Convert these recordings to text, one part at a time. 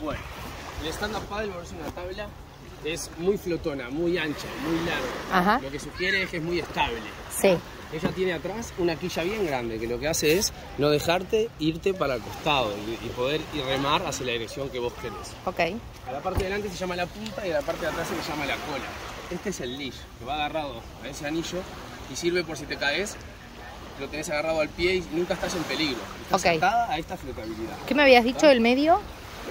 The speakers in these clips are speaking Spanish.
Bueno, el stand-up paddle es una tabla es muy flotona, muy ancha, muy larga. Ajá. Lo que sugiere es que es muy estable. Sí. Ella tiene atrás una quilla bien grande que lo que hace es no dejarte irte para el costado y, y poder ir remar hacia la dirección que vos querés. Ok. A la parte de delante se llama la punta y a la parte de atrás se le llama la cola. Este es el leash, que va agarrado a ese anillo y sirve por si te caes, lo tenés agarrado al pie y nunca estás en peligro. Estás Ok. atada a esta flotabilidad. ¿Qué me habías dicho del medio?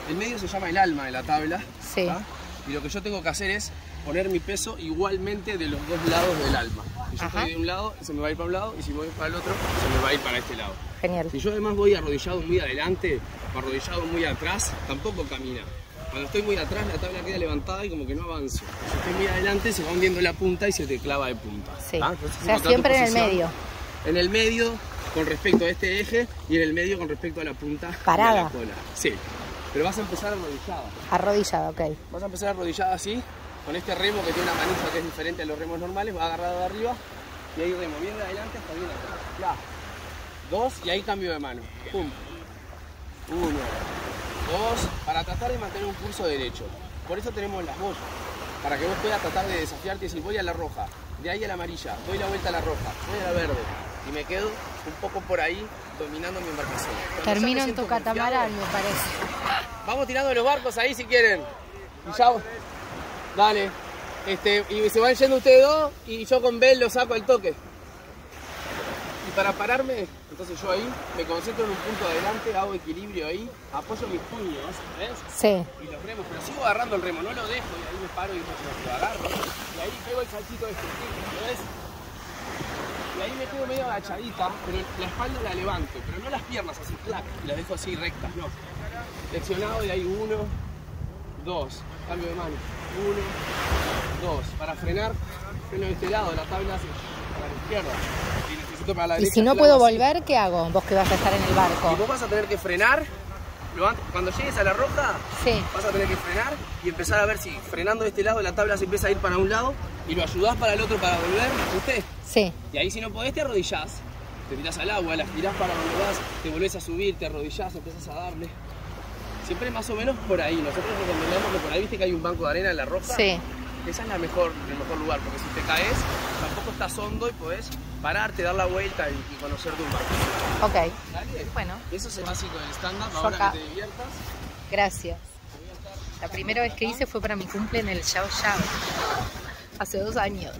El medio se llama el alma de la tabla. Sí. ¿tá? Y lo que yo tengo que hacer es poner mi peso igualmente de los dos lados del alma. Si yo Ajá. estoy de un lado, se me va a ir para un lado, y si voy para el otro, se me va a ir para este lado. Genial. Si yo además voy arrodillado muy adelante o arrodillado muy atrás, tampoco camina. Cuando estoy muy atrás, la tabla queda levantada y como que no avanzo. Si estoy muy adelante, se va hundiendo la punta y se te clava de punta. Sí. O sea, siempre en el medio. En el medio con respecto a este eje y en el medio con respecto a la punta Parada. la cola. Sí. Pero vas a empezar arrodillada. Arrodillada, ok. Vas a empezar arrodillada así, con este remo que tiene una manija que es diferente a los remos normales, va agarrado de arriba y ahí remo bien de adelante hasta bien atrás. Ya. Dos y ahí cambio de mano. Pum. Uno. Dos. Para tratar de mantener un curso derecho. Por eso tenemos las boyas. Para que vos puedas tratar de desafiarte y decir voy a la roja, de ahí a la amarilla, doy la vuelta a la roja, voy a la verde. Y me quedo un poco por ahí dominando mi embarcación. Termino en tu catamarán, me parece. Vamos tirando los barcos ahí si quieren. Y ya. Dale. Este, y se van yendo ustedes dos y yo con Bel lo saco al toque. Y para pararme, entonces yo ahí me concentro en un punto adelante, hago equilibrio ahí, apoyo mis puños, ¿ves? Sí. Y los remos, pero sigo agarrando el remo, no lo dejo y ahí me paro y lo agarro. Y ahí pego el saltito este, ¿lo ves? Y ahí me quedo medio agachadita, pero la espalda la levanto, pero no las piernas así, clac, y las dejo así rectas, no. Flexionado y ahí uno, dos, cambio de mano, uno, dos. Para frenar, freno de este lado, la tabla hace para la izquierda. Y necesito para la Y derecha. si no puedo volver, ¿qué hago? Vos que vas a estar en el Y barco. vos vas a tener que frenar, cuando llegues a la roja, Sí. vas a tener que frenar y empezar a ver si frenando de este lado la tabla se empieza a ir para un lado y lo ayudás para el otro para volver, ¿viste? Sí. Y ahí si no podés te arrodillás, te tirás al agua, las tirás para donde vas, te volvés a subir, te arrodillás, empezás a darle. Siempre más o menos por ahí. Nosotros recomendamos que por ahí viste que hay un banco de arena en la roja. Sí. Esa es la mejor, el mejor lugar, porque si te caes, tampoco estás hondo y podés pararte, dar la vuelta y, y conocer barco. Ok. Dale. Bueno, Eso es el básico del stand-up, ahora acá- que te diviertas. gracias. La primera vez que hice fue para mi cumple en el Yao Yao. Hace dos años.